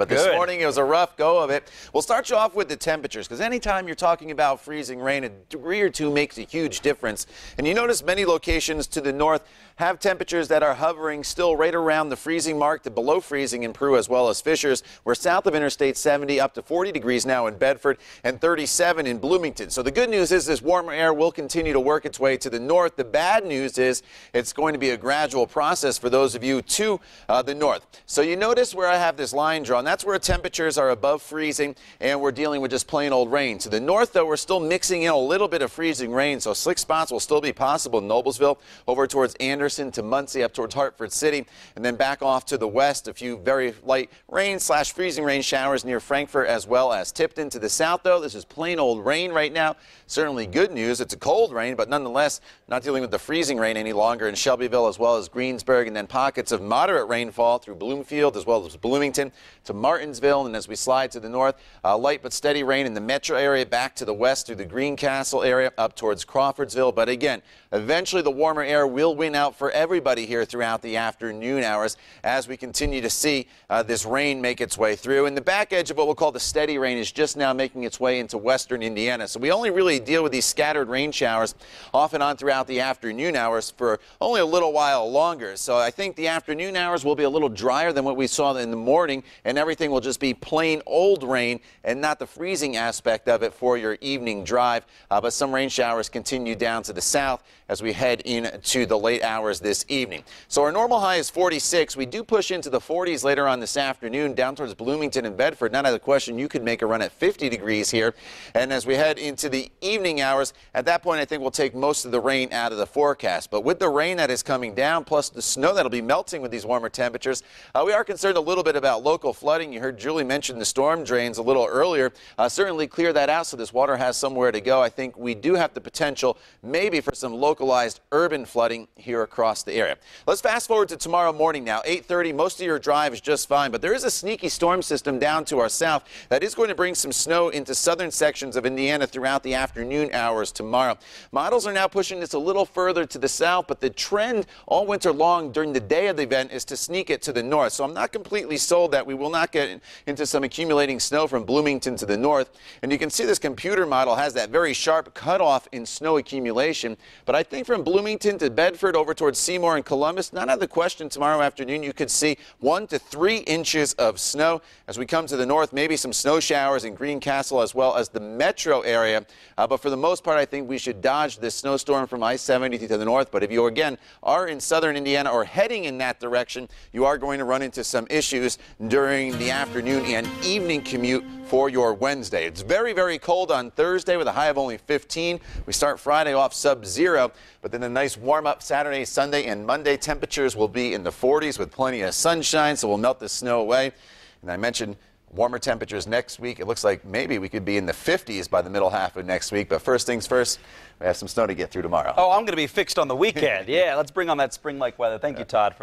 But this morning it was a rough go of it. We'll start you off with the temperatures because anytime you're talking about freezing rain, a degree or two makes a huge difference. And you notice many locations to the north have temperatures that are hovering still right around the freezing mark to below freezing in Peru as well as Fishers. We're south of Interstate 70 up to 40 degrees now in Bedford and 37 in Bloomington. So the good news is this warmer air will continue to work its way to the north. The bad news is it's going to be a gradual process for those of you to uh, the north. So you notice where I have this line drawn. That's where temperatures are above freezing and we're dealing with just plain old rain. To the north, though, we're still mixing in a little bit of freezing rain. So slick spots will still be possible in Noblesville over towards Anderson to Muncie up towards Hartford City and then back off to the west. A few very light rain slash freezing rain showers near Frankfort as well as Tipton. To the south, though, this is plain old rain right now. Certainly good news. It's a cold rain, but nonetheless not dealing with the freezing rain any longer in Shelbyville as well as Greensburg and then pockets of moderate rainfall through Bloomfield as well as Bloomington to Martinsville. And as we slide to the north, uh, light but steady rain in the metro area back to the west through the Greencastle area up towards Crawfordsville. But again, eventually the warmer air will win out for everybody here throughout the afternoon hours as we continue to see uh, this rain make its way through. And the back edge of what we'll call the steady rain is just now making its way into western Indiana. So we only really deal with these scattered rain showers off and on throughout the afternoon hours for only a little while longer. So I think the afternoon hours will be a little drier than what we saw in the morning, and everything will just be plain old rain and not the freezing aspect of it for your evening drive. Uh, but some rain showers continue down to the south as we head into the late hours this evening. So our normal high is 46. We do push into the 40s later on this afternoon down towards Bloomington and Bedford. Not out of the question you could make a run at 50 degrees here. And as we head into the evening hours, at that point I think we'll take most of the rain out of the forecast. But with the rain that is coming down, plus the snow that'll be melting with these warmer temperatures, uh, we are concerned a little bit about local flooding. You heard Julie mention the storm drains a little earlier. Uh, certainly clear that out so this water has somewhere to go. I think we do have the potential maybe for some localized urban flooding here across the area. Let's fast forward to tomorrow morning now. 8.30, most of your drive is just fine, but there is a sneaky storm system down to our south that is going to bring some snow into southern sections of Indiana throughout the afternoon hours tomorrow. Models are now pushing this a little further to the south, but the trend all winter long during the day of the event is to sneak it to the north. So I'm not completely sold that we will not get into some accumulating snow from Bloomington to the north. And you can see this computer model has that very sharp cutoff in snow accumulation. But I think from Bloomington to Bedford over towards Seymour and Columbus, not out of the question tomorrow afternoon you could see one to three inches of snow. As we come to the north, maybe some snow showers in Greencastle as well as the metro area. Uh, but for the most part, I think we should dodge this snowstorm from I-70 to the north. But if you, again, are in southern Indiana or heading in that direction, you are going to run into some issues during the afternoon and evening commute for your Wednesday. It's very, very cold on Thursday with a high of only 15. We start Friday off sub-zero, but then a nice warm-up Saturday, Sunday, and Monday. Temperatures will be in the 40s with plenty of sunshine, so we'll melt the snow away. And I mentioned warmer temperatures next week. It looks like maybe we could be in the 50s by the middle half of next week. But first things first, we have some snow to get through tomorrow. Oh, I'm going to be fixed on the weekend. Yeah, let's bring on that spring-like weather. Thank you, Todd, for